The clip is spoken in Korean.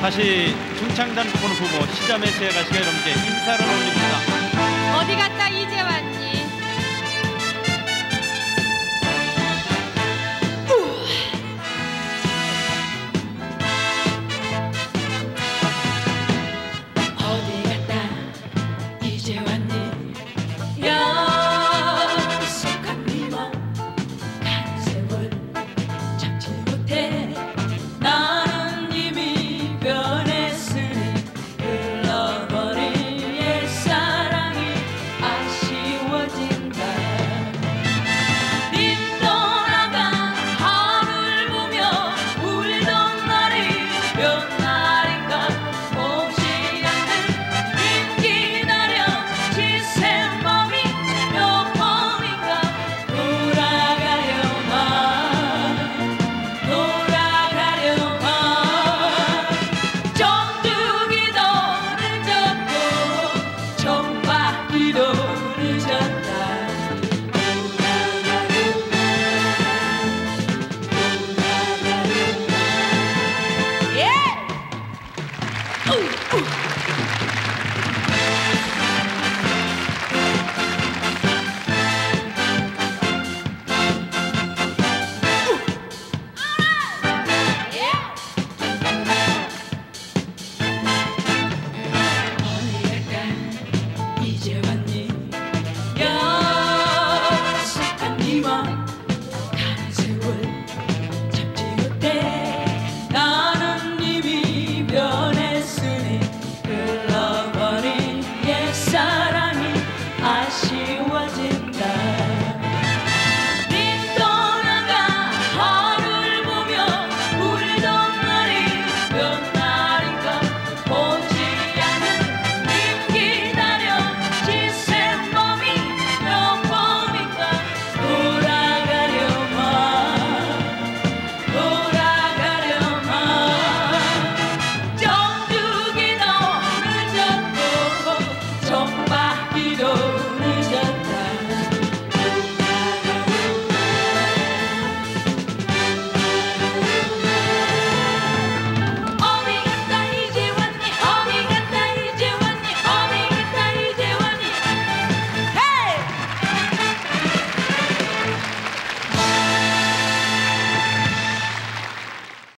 다시 중창단 부분을 보고 시자매 세 가시가 여러분께 인사를 올립니다. 어디 갔다 이제 왔 ooh, ooh.